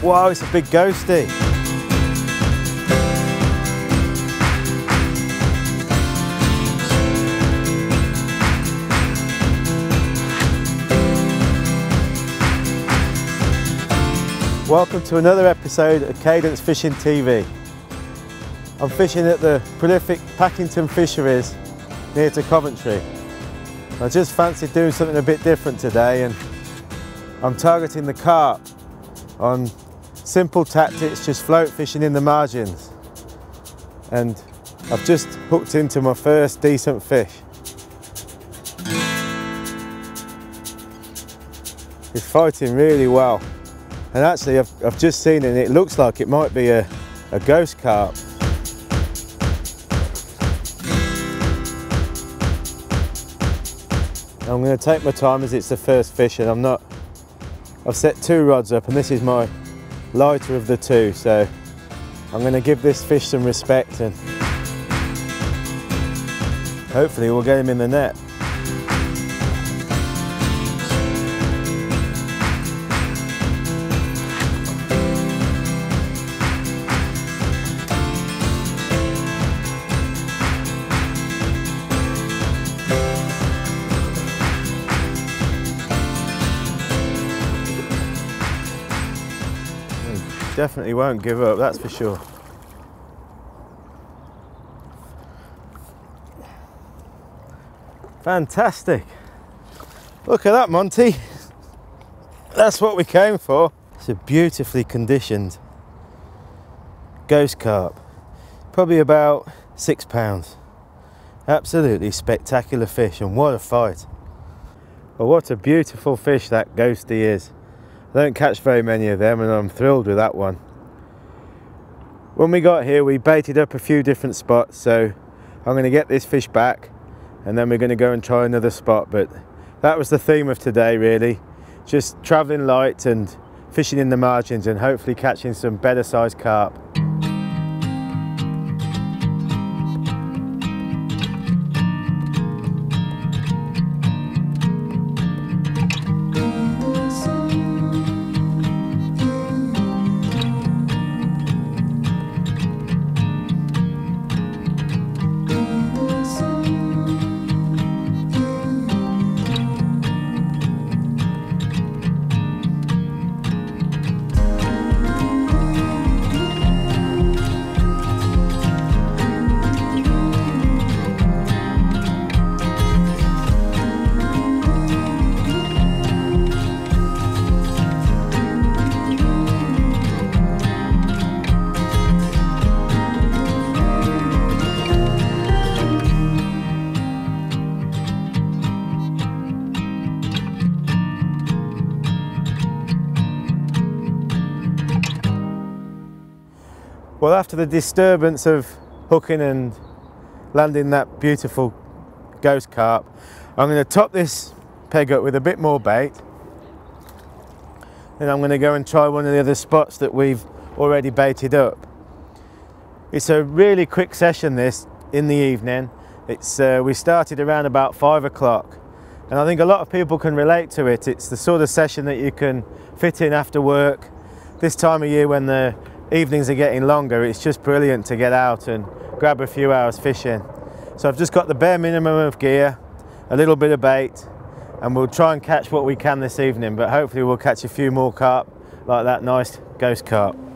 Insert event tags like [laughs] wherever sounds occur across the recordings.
Wow, it's a big ghosty. Welcome to another episode of Cadence Fishing TV. I'm fishing at the prolific Packington Fisheries near to Coventry. I just fancied doing something a bit different today and I'm targeting the carp on simple tactics, just float fishing in the margins. And I've just hooked into my first decent fish. He's fighting really well. And actually I've, I've just seen it and it looks like it might be a, a ghost carp. I'm going to take my time as it's the first fish and I'm not, I've set two rods up and this is my lighter of the two so I'm going to give this fish some respect and hopefully we'll get him in the net. Definitely won't give up, that's for sure. Fantastic. Look at that, Monty. That's what we came for. It's a beautifully conditioned ghost carp. Probably about six pounds. Absolutely spectacular fish and what a fight. Well, what a beautiful fish that ghosty is. I don't catch very many of them and I'm thrilled with that one. When we got here we baited up a few different spots so I'm going to get this fish back and then we're going to go and try another spot but that was the theme of today really. Just travelling light and fishing in the margins and hopefully catching some better sized carp. Well, after the disturbance of hooking and landing that beautiful ghost carp, I'm going to top this peg up with a bit more bait. Then I'm going to go and try one of the other spots that we've already baited up. It's a really quick session this in the evening. It's uh, we started around about five o'clock and I think a lot of people can relate to it. It's the sort of session that you can fit in after work. This time of year when the evenings are getting longer, it's just brilliant to get out and grab a few hours fishing. So I've just got the bare minimum of gear, a little bit of bait, and we'll try and catch what we can this evening, but hopefully we'll catch a few more carp like that nice ghost carp.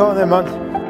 Come on then,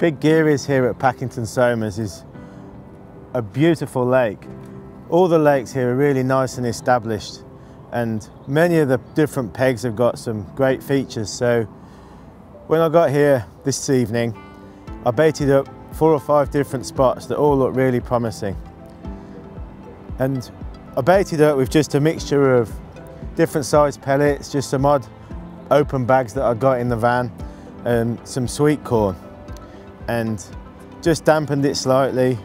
man. Gearys here at Packington Somers is a beautiful lake. All the lakes here are really nice and established and many of the different pegs have got some great features. So when I got here this evening, I baited up four or five different spots that all look really promising. And I baited up with just a mixture of different size pellets, just some odd open bags that I got in the van and some sweet corn and just dampened it slightly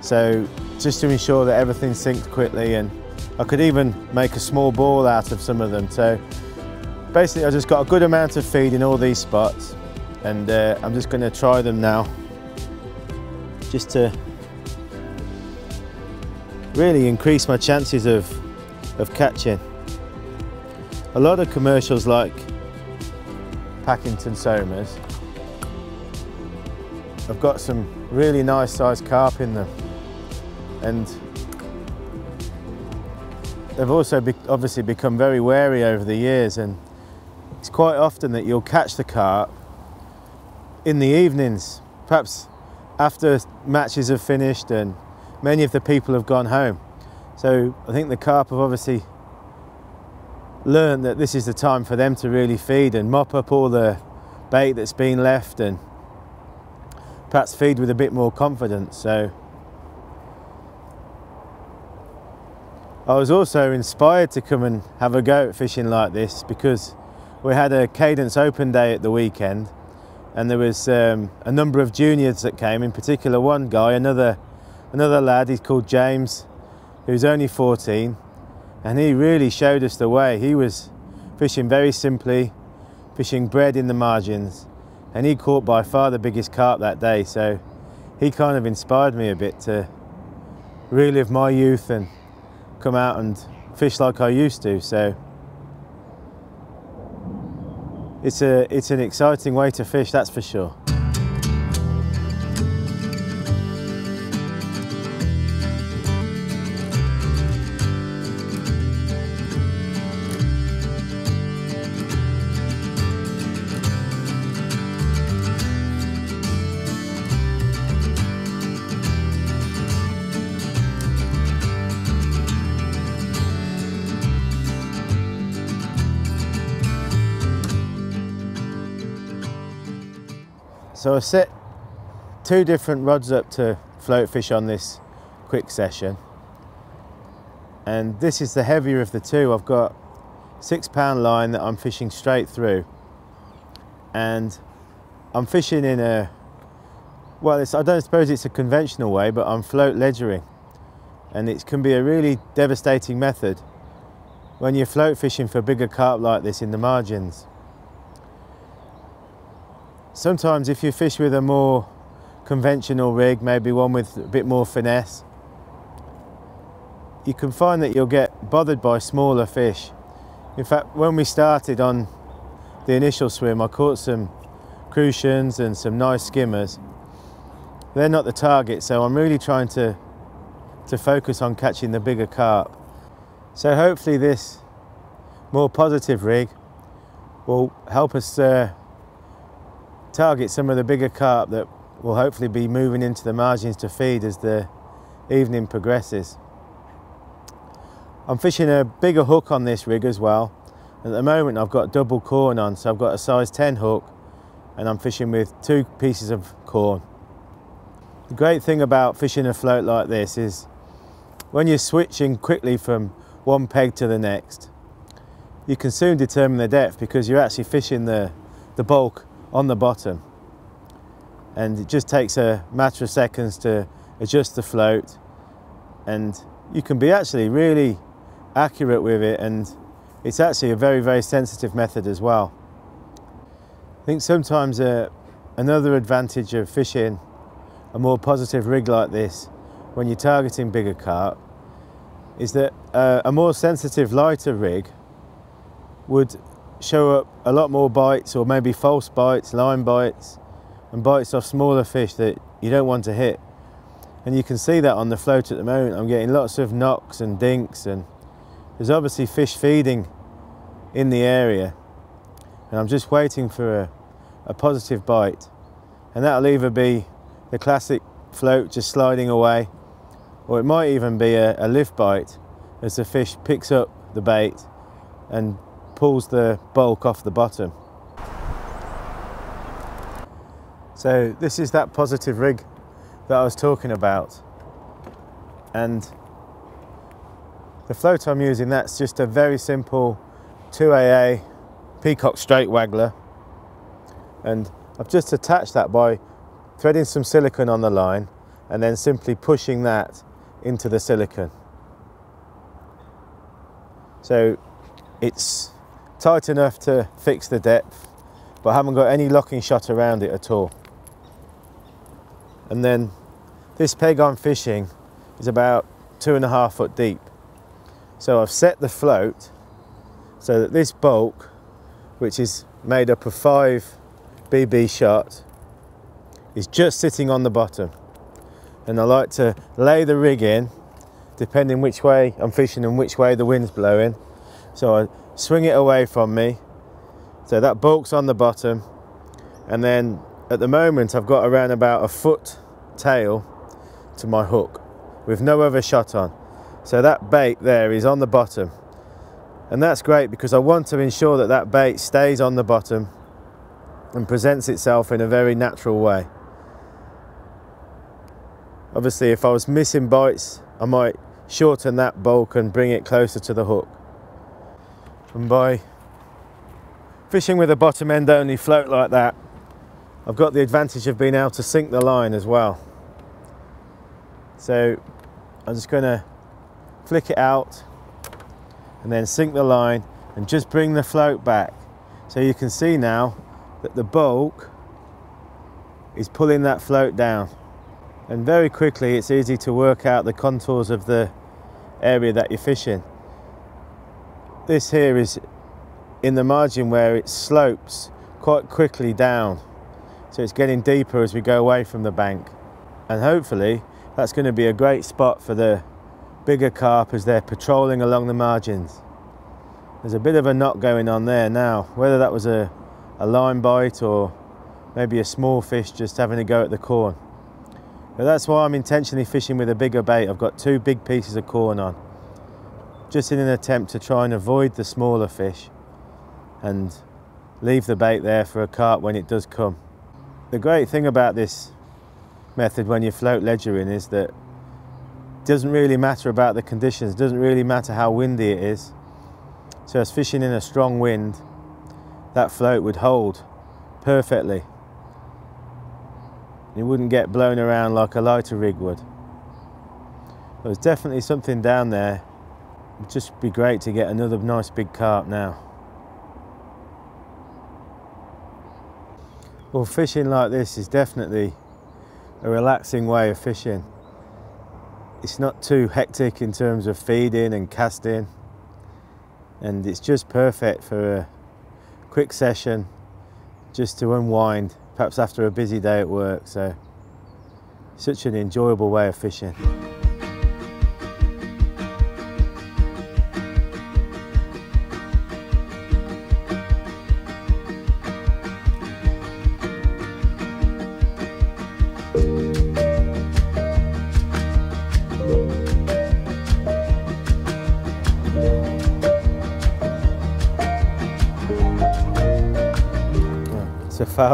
so just to ensure that everything synced quickly and I could even make a small ball out of some of them so basically I just got a good amount of feed in all these spots and uh, I'm just going to try them now just to really increase my chances of of catching a lot of commercials like Packington Somers. I've got some really nice sized carp in them and they've also be obviously become very wary over the years and it's quite often that you'll catch the carp in the evenings, perhaps after matches have finished and many of the people have gone home. So I think the carp have obviously learned that this is the time for them to really feed and mop up all the bait that's been left and perhaps feed with a bit more confidence. So I was also inspired to come and have a go at fishing like this because we had a Cadence Open Day at the weekend and there was um, a number of juniors that came, in particular one guy, another, another lad, he's called James, who's only 14 and he really showed us the way. He was fishing very simply, fishing bread in the margins, and he caught by far the biggest carp that day. So he kind of inspired me a bit to relive my youth and come out and fish like I used to. So it's a it's an exciting way to fish, that's for sure. So I set two different rods up to float fish on this quick session. And this is the heavier of the two. I've got six pound line that I'm fishing straight through. And I'm fishing in a, well, I don't suppose it's a conventional way, but I'm float ledgering. And it can be a really devastating method when you're float fishing for bigger carp like this in the margins. Sometimes if you fish with a more conventional rig, maybe one with a bit more finesse, you can find that you'll get bothered by smaller fish. In fact, when we started on the initial swim, I caught some crucians and some nice skimmers. They're not the target, so I'm really trying to, to focus on catching the bigger carp. So hopefully this more positive rig will help us uh, target some of the bigger carp that will hopefully be moving into the margins to feed as the evening progresses. I'm fishing a bigger hook on this rig as well. At the moment I've got double corn on, so I've got a size 10 hook and I'm fishing with two pieces of corn. The great thing about fishing a float like this is when you're switching quickly from one peg to the next, you can soon determine the depth because you're actually fishing the, the bulk on the bottom. And it just takes a matter of seconds to adjust the float and you can be actually really accurate with it and it's actually a very, very sensitive method as well. I think sometimes uh, another advantage of fishing a more positive rig like this when you're targeting bigger carp is that uh, a more sensitive lighter rig would show up a lot more bites or maybe false bites, line bites and bites off smaller fish that you don't want to hit. And you can see that on the float at the moment. I'm getting lots of knocks and dinks and there's obviously fish feeding in the area. And I'm just waiting for a, a positive bite and that'll either be the classic float just sliding away or it might even be a, a lift bite as the fish picks up the bait and pulls the bulk off the bottom. So this is that positive rig that I was talking about and the float I'm using that's just a very simple 2AA peacock straight waggler and I've just attached that by threading some silicone on the line and then simply pushing that into the silicone. So it's tight enough to fix the depth, but I haven't got any locking shot around it at all. And then this peg I'm fishing is about two and a half foot deep. So I've set the float so that this bulk, which is made up of five BB shot, is just sitting on the bottom. And I like to lay the rig in, depending which way I'm fishing and which way the wind's blowing. So I swing it away from me. So that bulk's on the bottom. And then at the moment I've got around about a foot tail to my hook with no other shot on. So that bait there is on the bottom. And that's great because I want to ensure that that bait stays on the bottom and presents itself in a very natural way. Obviously, if I was missing bites, I might shorten that bulk and bring it closer to the hook. And by fishing with a bottom end only float like that, I've got the advantage of being able to sink the line as well. So I'm just going to flick it out and then sink the line and just bring the float back. So you can see now that the bulk is pulling that float down. And very quickly it's easy to work out the contours of the area that you're fishing. This here is in the margin where it slopes quite quickly down. So it's getting deeper as we go away from the bank. And hopefully that's going to be a great spot for the bigger carp as they're patrolling along the margins. There's a bit of a knot going on there now, whether that was a a line bite or maybe a small fish just having a go at the corn. But that's why I'm intentionally fishing with a bigger bait. I've got two big pieces of corn on, just in an attempt to try and avoid the smaller fish and leave the bait there for a carp when it does come. The great thing about this method when you float ledgering is that it doesn't really matter about the conditions, it doesn't really matter how windy it is. So as fishing in a strong wind, that float would hold perfectly. It wouldn't get blown around like a lighter rig would. There's definitely something down there. It'd just be great to get another nice big carp now. Well, fishing like this is definitely a relaxing way of fishing. It's not too hectic in terms of feeding and casting, and it's just perfect for a quick session just to unwind, perhaps after a busy day at work. So, such an enjoyable way of fishing.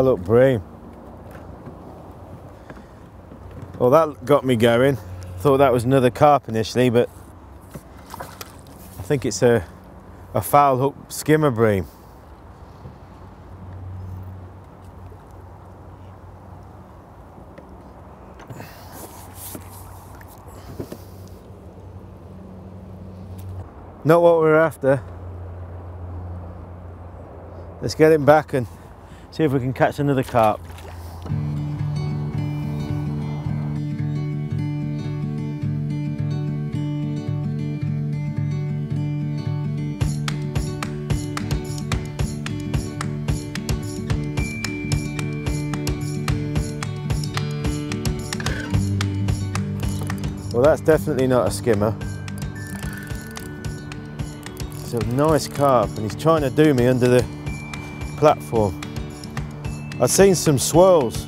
Up bream. Well, that got me going. Thought that was another carp initially, but I think it's a, a foul hook skimmer bream. Not what we're after. Let's get him back and see if we can catch another carp. Well, that's definitely not a skimmer. It's a nice carp and he's trying to do me under the platform. I've seen some swirls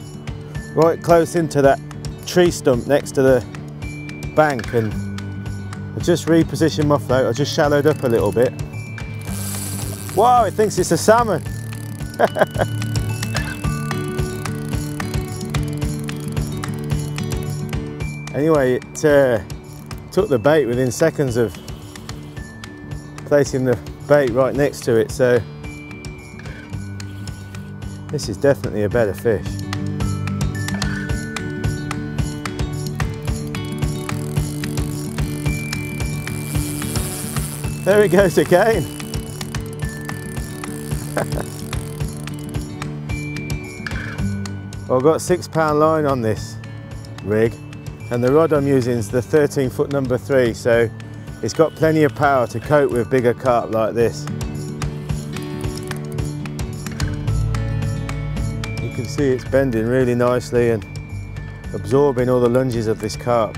right close into that tree stump next to the bank and I just repositioned my float, I just shallowed up a little bit. Wow, it thinks it's a salmon. [laughs] anyway, it uh, took the bait within seconds of placing the bait right next to it, so this is definitely a better fish. There he goes again. [laughs] well, I've got six pound line on this rig and the rod I'm using is the 13 foot number three so it's got plenty of power to cope with bigger carp like this. Can see it's bending really nicely and absorbing all the lunges of this carp.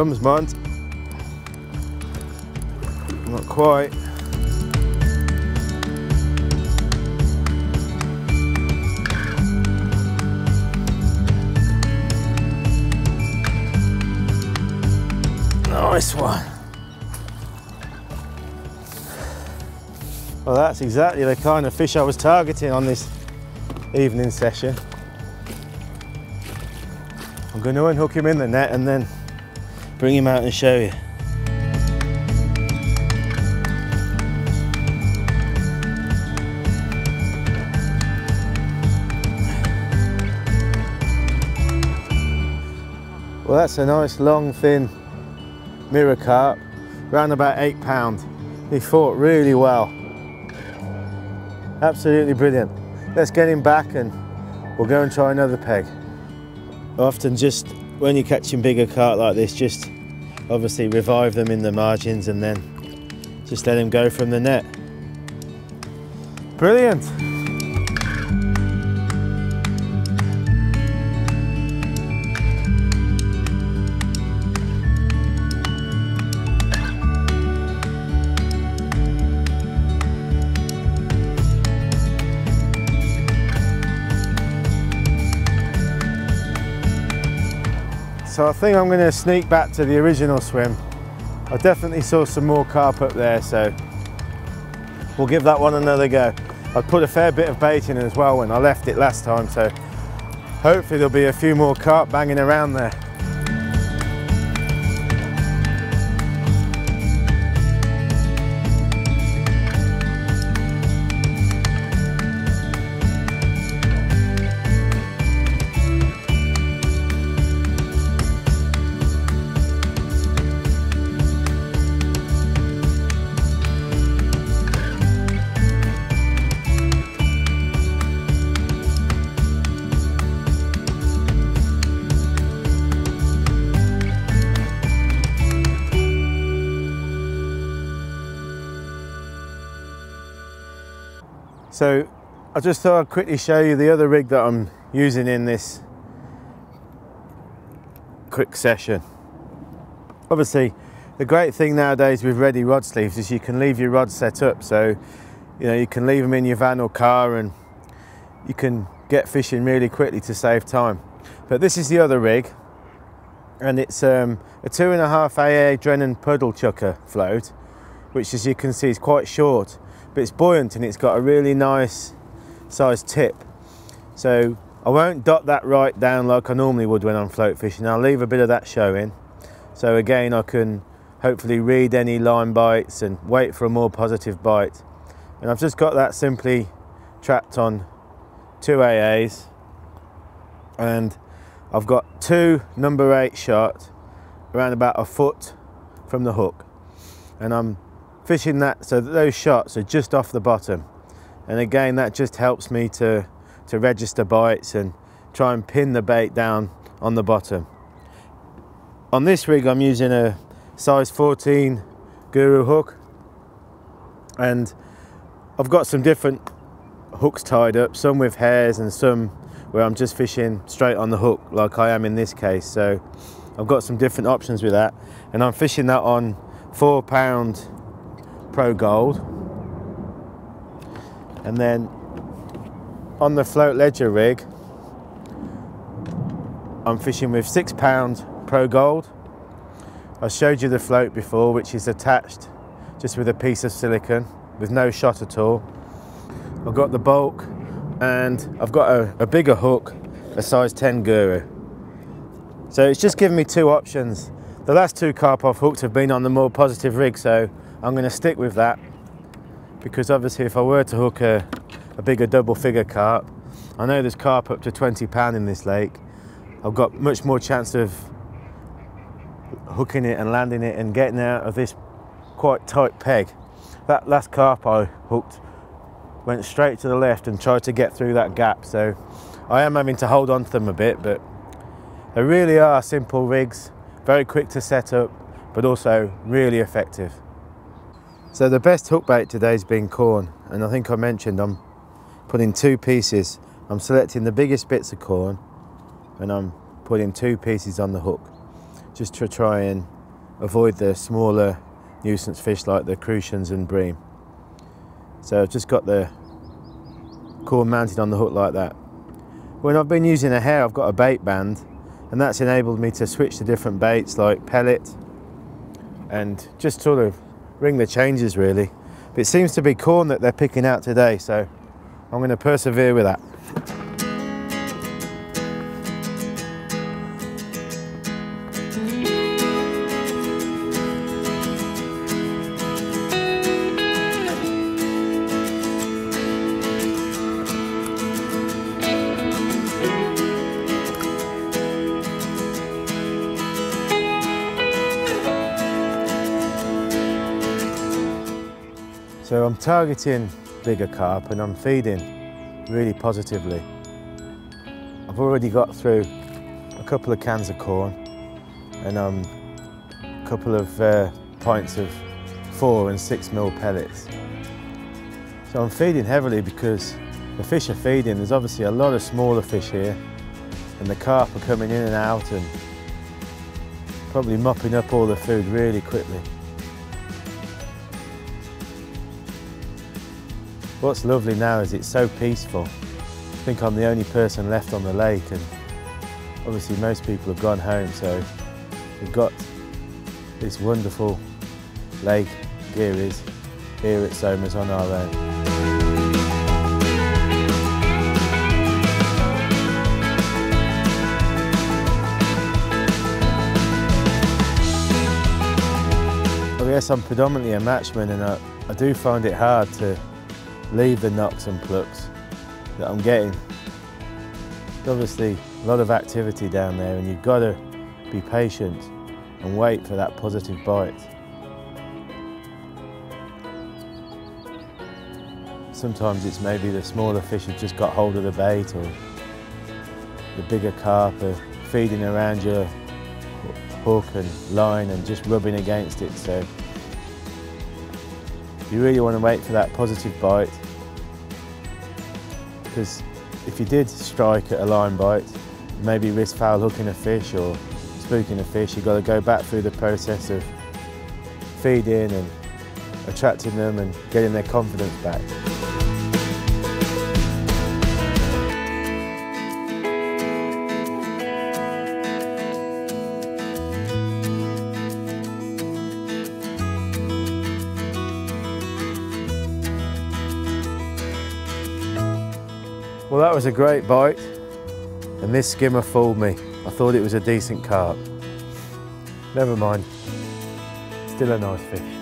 Comes, Mont. Not quite. Nice one. Well, that's exactly the kind of fish I was targeting on this evening session. I'm going to unhook him in the net and then bring him out and show you. Well that's a nice long thin mirror carp, around about eight pound. He fought really well. Absolutely brilliant. Let's get him back and we'll go and try another peg. I often just when you're catching bigger carp like this, just obviously revive them in the margins and then just let them go from the net. Brilliant. So I think I'm going to sneak back to the original swim. I definitely saw some more carp up there, so we'll give that one another go. I put a fair bit of bait in as well when I left it last time, so hopefully there'll be a few more carp banging around there. So I just thought I'd quickly show you the other rig that I'm using in this quick session. Obviously, the great thing nowadays with ready rod sleeves is you can leave your rods set up. So, you know, you can leave them in your van or car and you can get fishing really quickly to save time. But this is the other rig and it's um, a two and a half AA Drennan puddle chucker float, which as you can see is quite short but it's buoyant and it's got a really nice size tip. So I won't dot that right down like I normally would when I'm float fishing. I'll leave a bit of that showing. So again, I can hopefully read any line bites and wait for a more positive bite. And I've just got that simply trapped on two AAs and I've got two number eight shot around about a foot from the hook and I'm fishing that so that those shots are just off the bottom and again that just helps me to to register bites and try and pin the bait down on the bottom. On this rig I'm using a size 14 Guru hook and I've got some different hooks tied up, some with hairs and some where I'm just fishing straight on the hook like I am in this case. So I've got some different options with that and I'm fishing that on four pound Pro Gold. And then on the float ledger rig, I'm fishing with six pound Pro Gold. I showed you the float before, which is attached just with a piece of silicone with no shot at all. I've got the bulk and I've got a, a bigger hook, a size 10 Guru. So it's just given me two options. The last two carp I've hooked have been on the more positive rig, so I'm going to stick with that because obviously if I were to hook a, a bigger double figure carp, I know there's carp up to 20 pound in this lake. I've got much more chance of hooking it and landing it and getting out of this quite tight peg. That last carp I hooked went straight to the left and tried to get through that gap. So I am having to hold on to them a bit, but they really are simple rigs, very quick to set up, but also really effective. So the best hook bait today has been corn, and I think I mentioned I'm putting two pieces. I'm selecting the biggest bits of corn, and I'm putting two pieces on the hook, just to try and avoid the smaller nuisance fish like the crucians and bream. So I've just got the corn mounted on the hook like that. When I've been using a hair, I've got a bait band, and that's enabled me to switch to different baits like pellet, and just sort of ring the changes really. But it seems to be corn that they're picking out today, so I'm going to persevere with that. Targeting bigger carp and I'm feeding really positively. I've already got through a couple of cans of corn and um, a couple of uh, pints of four and six mil pellets. So I'm feeding heavily because the fish are feeding. There's obviously a lot of smaller fish here and the carp are coming in and out and probably mopping up all the food really quickly. What's lovely now is it's so peaceful. I think I'm the only person left on the lake and obviously most people have gone home so we've got this wonderful lake Gearys here at Somers on our own. I guess I'm predominantly a matchman and I, I do find it hard to leave the knocks and plucks that I'm getting. Obviously a lot of activity down there and you've got to be patient and wait for that positive bite. Sometimes it's maybe the smaller fish have just got hold of the bait or the bigger carp are feeding around your hook and line and just rubbing against it. So you really want to wait for that positive bite because if you did strike at a line bite, maybe risk foul hooking a fish or spooking a fish, you've got to go back through the process of feeding and attracting them and getting their confidence back. That was a great bite, and this skimmer fooled me. I thought it was a decent carp. Never mind, still a nice fish.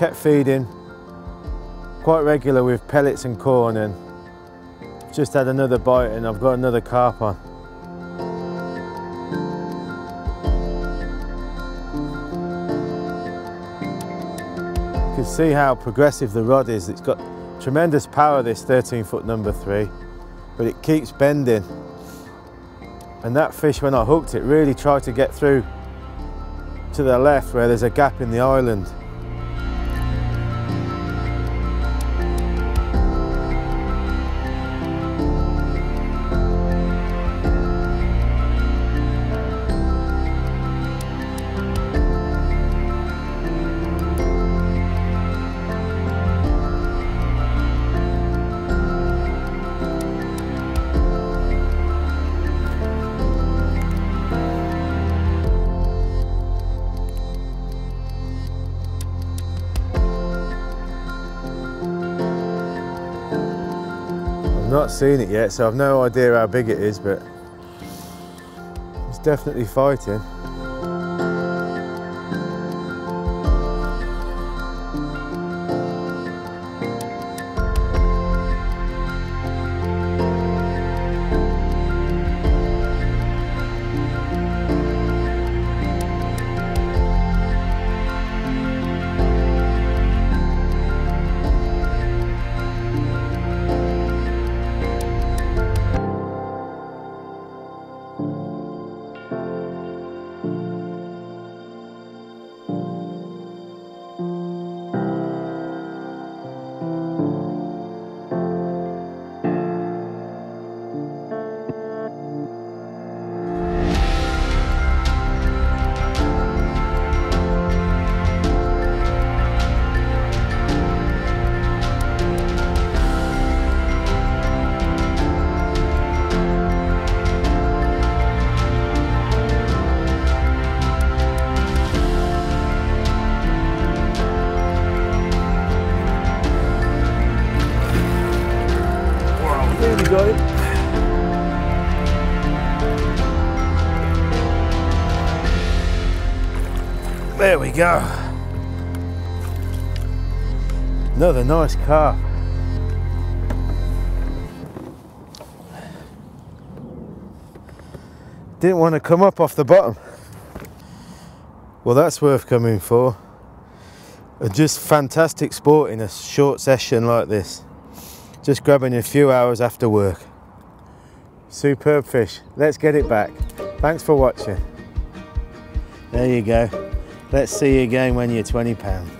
Kept feeding quite regular with pellets and corn and just had another bite and I've got another carp on. You can see how progressive the rod is. It's got tremendous power, this 13 foot number three, but it keeps bending. And that fish, when I hooked it, really tried to get through to the left where there's a gap in the island. Seen it yet, so I've no idea how big it is, but it's definitely fighting. There we go. Another nice carp. Didn't want to come up off the bottom. Well, that's worth coming for. Just fantastic sport in a short session like this. Just grabbing a few hours after work. Superb fish. Let's get it back. Thanks for watching. There you go. Let's see you again when you're 20 pound.